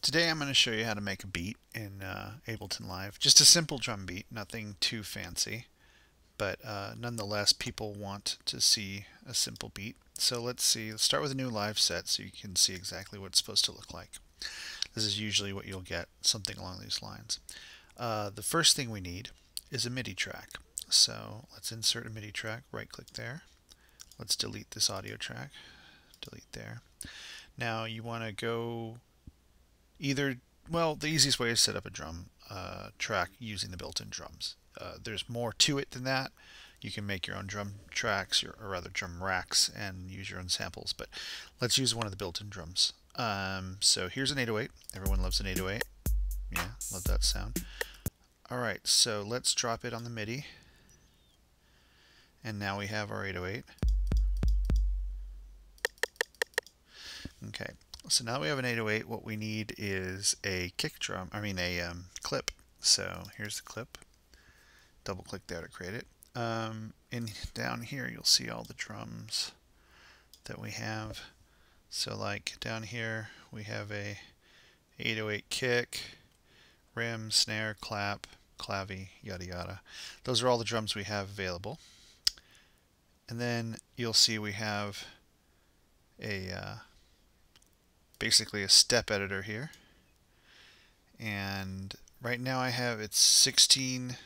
Today I'm going to show you how to make a beat in uh, Ableton Live. Just a simple drum beat, nothing too fancy, but uh, nonetheless people want to see a simple beat. So let's see, let's start with a new live set so you can see exactly what it's supposed to look like. This is usually what you'll get, something along these lines. Uh, the first thing we need is a MIDI track. So let's insert a MIDI track, right click there. Let's delete this audio track, delete there. Now you want to go either, well, the easiest way is set up a drum uh, track using the built-in drums. Uh, there's more to it than that. You can make your own drum tracks, or rather drum racks, and use your own samples. But let's use one of the built-in drums. Um, so here's an 808. Everyone loves an 808. Yeah, love that sound. All right, so let's drop it on the MIDI. And now we have our 808. Okay, so now we have an 808. What we need is a kick drum, I mean a um, clip. So here's the clip. Double click there to create it. Um, and down here you'll see all the drums that we have. So like down here we have a 808 kick, rim, snare, clap, clavy, yada yada. Those are all the drums we have available. And then you'll see we have a uh, basically a step editor here. And right now I have it's 16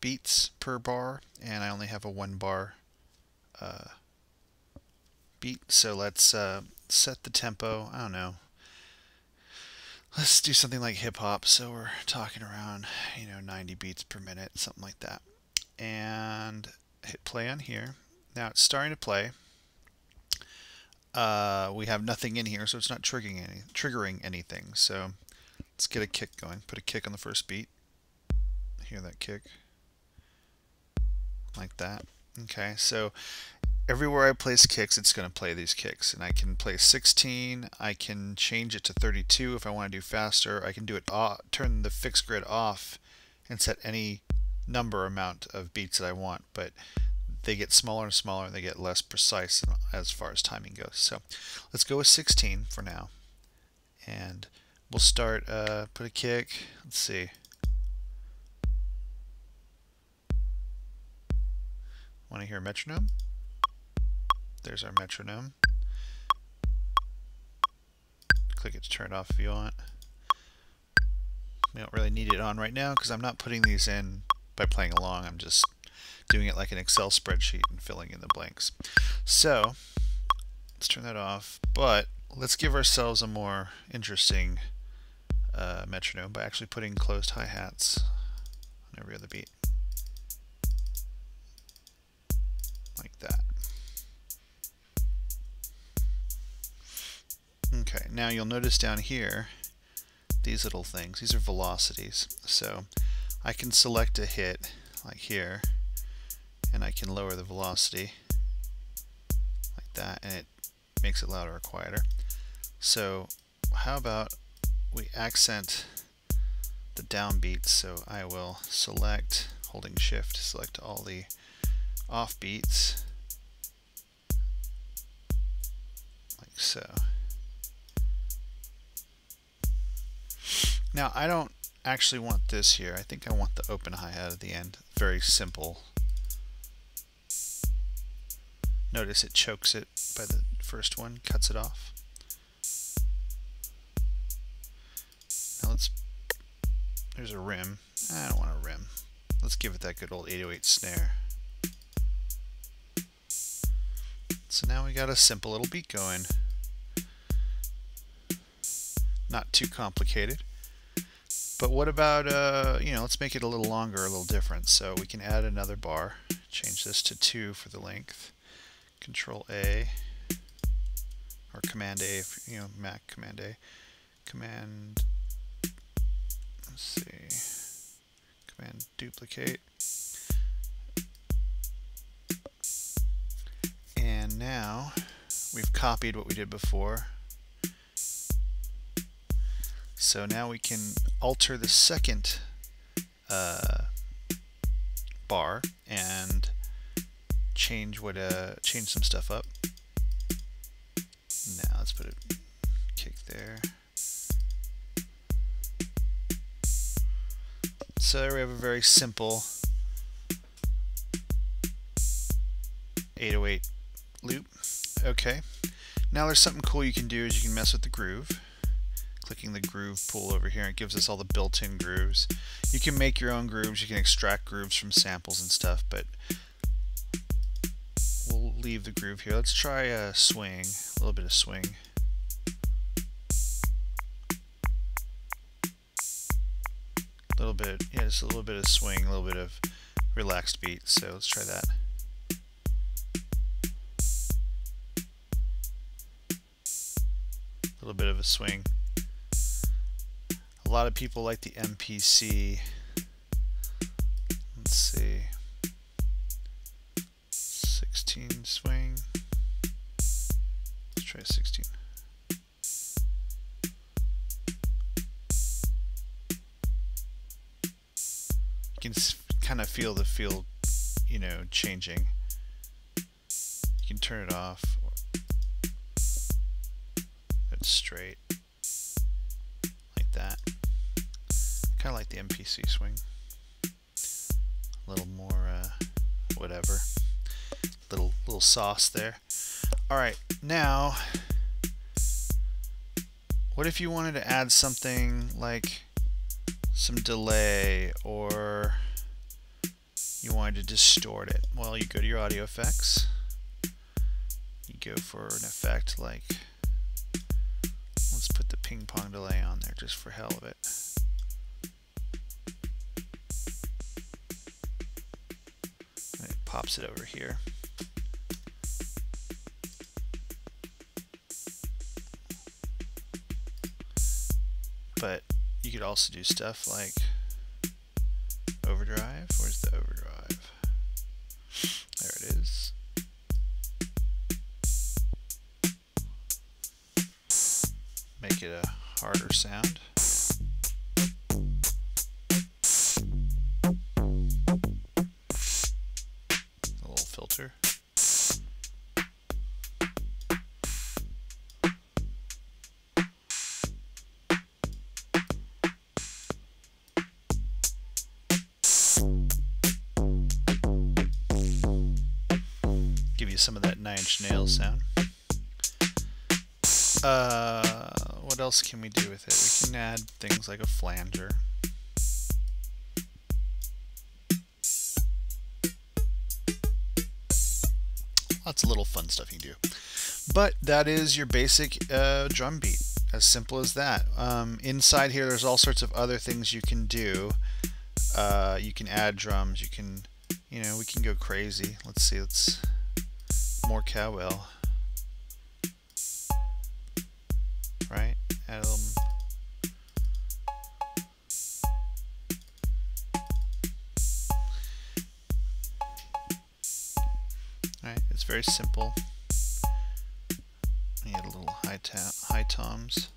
beats per bar and I only have a one bar uh, beat. So let's uh, set the tempo. I don't know. Let's do something like hip hop. So we're talking around, you know, 90 beats per minute, something like that. And hit play on here. Now it's starting to play uh, we have nothing in here, so it's not triggering any triggering anything. So let's get a kick going. Put a kick on the first beat. Hear that kick, like that. Okay, so everywhere I place kicks, it's going to play these kicks, and I can play 16. I can change it to 32 if I want to do faster. I can do it off, turn the fixed grid off, and set any number amount of beats that I want, but they get smaller and smaller and they get less precise as far as timing goes. So let's go with 16 for now. And we'll start, uh, put a kick, let's see. Want to hear metronome? There's our metronome. Click it to turn it off if you want. We don't really need it on right now because I'm not putting these in by playing along. I'm just doing it like an Excel spreadsheet and filling in the blanks. So let's turn that off, but let's give ourselves a more interesting uh, metronome by actually putting closed hi-hats on every other beat. Like that. Okay, now you'll notice down here these little things. These are velocities. So I can select a hit like here and I can lower the velocity like that and it makes it louder or quieter. So how about we accent the downbeats so I will select holding shift select all the offbeats like so. Now I don't actually want this here. I think I want the open hi-hat at the end. Very simple Notice it chokes it by the first one, cuts it off. Now let's, there's a rim. I don't want a rim. Let's give it that good old 808 snare. So now we got a simple little beat going. Not too complicated. But what about, uh, you know, let's make it a little longer, a little different. So we can add another bar, change this to 2 for the length. Control A or Command A, if, you know, Mac Command A. Command, let's see, Command duplicate. And now we've copied what we did before. So now we can alter the second uh, bar and change what uh change some stuff up. Now let's put a kick there. So we have a very simple 808 loop. Okay. Now there's something cool you can do is you can mess with the groove. Clicking the groove pool over here, it gives us all the built-in grooves. You can make your own grooves, you can extract grooves from samples and stuff, but leave the groove here. Let's try a swing, a little bit of swing. A little bit, yeah, just a little bit of swing, a little bit of relaxed beat. So let's try that. A little bit of a swing. A lot of people like the MPC. Let's see. Can kind of feel the feel, you know, changing. You can turn it off. It's straight. Like that. Kind of like the MPC swing. A little more, uh, whatever little little sauce there. All right, now what if you wanted to add something like some delay or you wanted to distort it? Well, you go to your audio effects. You go for an effect like let's put the ping pong delay on there just for hell of it. It pops it over here. You could also do stuff like overdrive. Where's the overdrive? There it is. Make it a harder sound. Some of that Nine Inch Nails sound. Uh, what else can we do with it? We can add things like a flanger. Lots of little fun stuff you can do. But that is your basic uh, drum beat. As simple as that. Um, inside here, there's all sorts of other things you can do. Uh, you can add drums. You can, you know, we can go crazy. Let's see. Let's more cowbell. Right? Add a little Alright, it's very simple. I need a little high, high toms.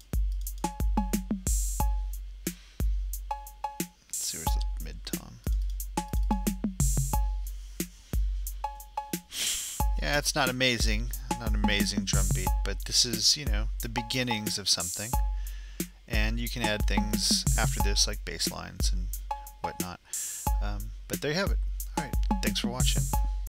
Yeah, it's not amazing, not an amazing drum beat, but this is, you know, the beginnings of something. And you can add things after this, like bass lines and whatnot. Um, but there you have it. Alright, thanks for watching.